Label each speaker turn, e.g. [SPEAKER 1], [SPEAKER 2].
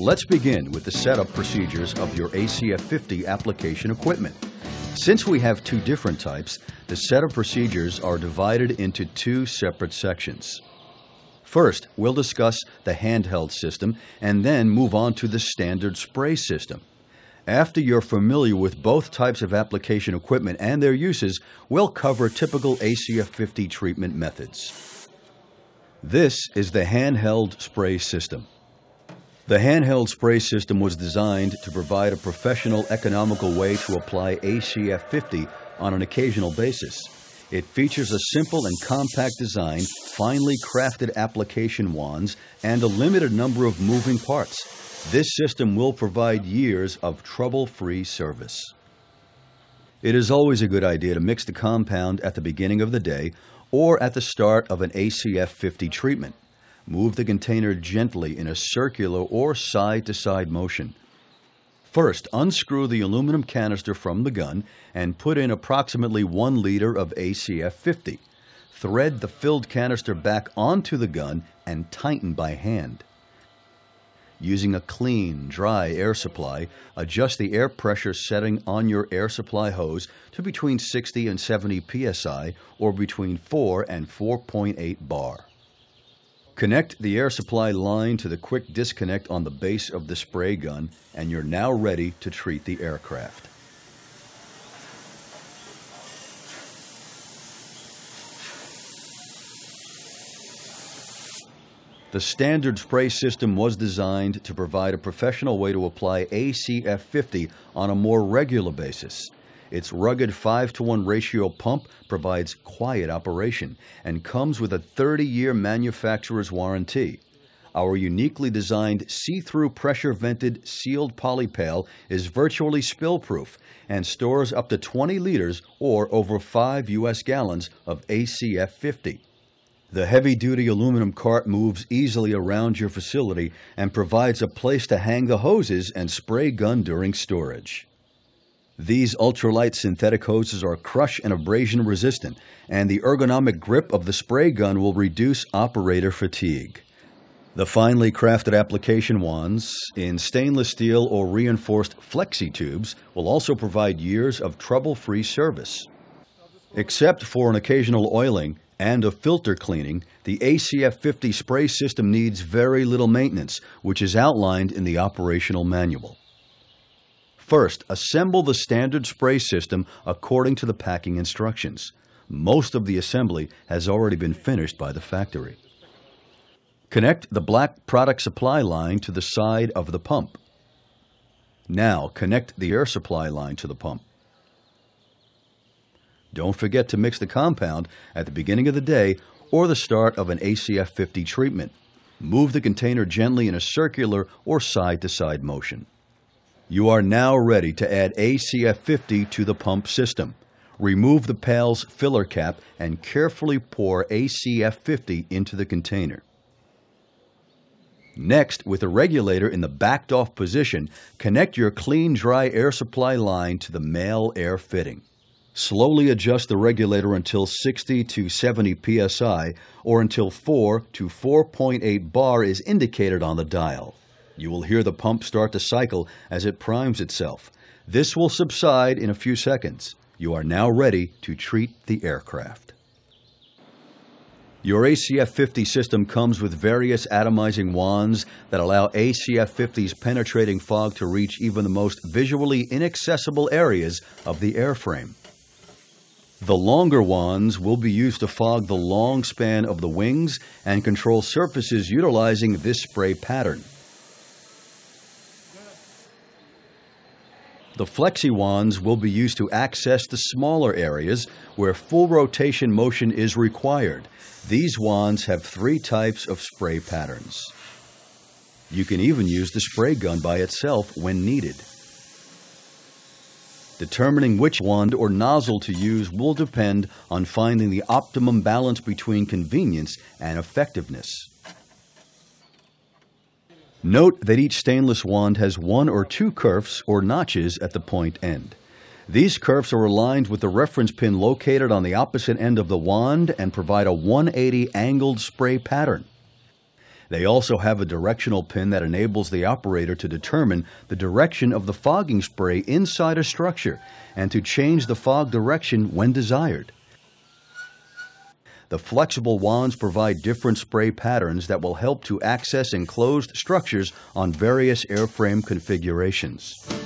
[SPEAKER 1] Let's begin with the setup procedures of your ACF50 application equipment. Since we have two different types, the setup procedures are divided into two separate sections. First, we'll discuss the handheld system and then move on to the standard spray system. After you're familiar with both types of application equipment and their uses, we'll cover typical ACF50 treatment methods. This is the handheld spray system. The handheld spray system was designed to provide a professional, economical way to apply ACF50 on an occasional basis. It features a simple and compact design, finely crafted application wands, and a limited number of moving parts. This system will provide years of trouble-free service. It is always a good idea to mix the compound at the beginning of the day or at the start of an ACF 50 treatment. Move the container gently in a circular or side-to-side -side motion. First, unscrew the aluminum canister from the gun and put in approximately 1 liter of ACF 50. Thread the filled canister back onto the gun and tighten by hand. Using a clean, dry air supply, adjust the air pressure setting on your air supply hose to between 60 and 70 psi or between 4 and 4.8 bar. Connect the air supply line to the quick disconnect on the base of the spray gun and you're now ready to treat the aircraft. The standard spray system was designed to provide a professional way to apply ACF50 on a more regular basis. Its rugged 5 to 1 ratio pump provides quiet operation and comes with a 30 year manufacturer's warranty. Our uniquely designed see through pressure vented sealed poly pail is virtually spill proof and stores up to 20 liters or over 5 US gallons of ACF 50. The heavy-duty aluminum cart moves easily around your facility and provides a place to hang the hoses and spray gun during storage. These ultralight synthetic hoses are crush and abrasion resistant, and the ergonomic grip of the spray gun will reduce operator fatigue. The finely crafted application wands in stainless steel or reinforced flexi tubes will also provide years of trouble-free service. Except for an occasional oiling, and a filter cleaning, the ACF50 spray system needs very little maintenance, which is outlined in the operational manual. First, assemble the standard spray system according to the packing instructions. Most of the assembly has already been finished by the factory. Connect the black product supply line to the side of the pump. Now connect the air supply line to the pump. Don't forget to mix the compound at the beginning of the day or the start of an ACF 50 treatment. Move the container gently in a circular or side-to-side -side motion. You are now ready to add ACF 50 to the pump system. Remove the pail's filler cap and carefully pour ACF 50 into the container. Next, with the regulator in the backed off position, connect your clean dry air supply line to the male air fitting. Slowly adjust the regulator until 60 to 70 psi or until 4 to 4.8 bar is indicated on the dial. You will hear the pump start to cycle as it primes itself. This will subside in a few seconds. You are now ready to treat the aircraft. Your ACF50 system comes with various atomizing wands that allow ACF50's penetrating fog to reach even the most visually inaccessible areas of the airframe. The longer wands will be used to fog the long span of the wings and control surfaces utilizing this spray pattern. The flexi wands will be used to access the smaller areas where full rotation motion is required. These wands have three types of spray patterns. You can even use the spray gun by itself when needed. Determining which wand or nozzle to use will depend on finding the optimum balance between convenience and effectiveness. Note that each stainless wand has one or two kerfs or notches at the point end. These kerfs are aligned with the reference pin located on the opposite end of the wand and provide a 180 angled spray pattern. They also have a directional pin that enables the operator to determine the direction of the fogging spray inside a structure and to change the fog direction when desired. The flexible wands provide different spray patterns that will help to access enclosed structures on various airframe configurations.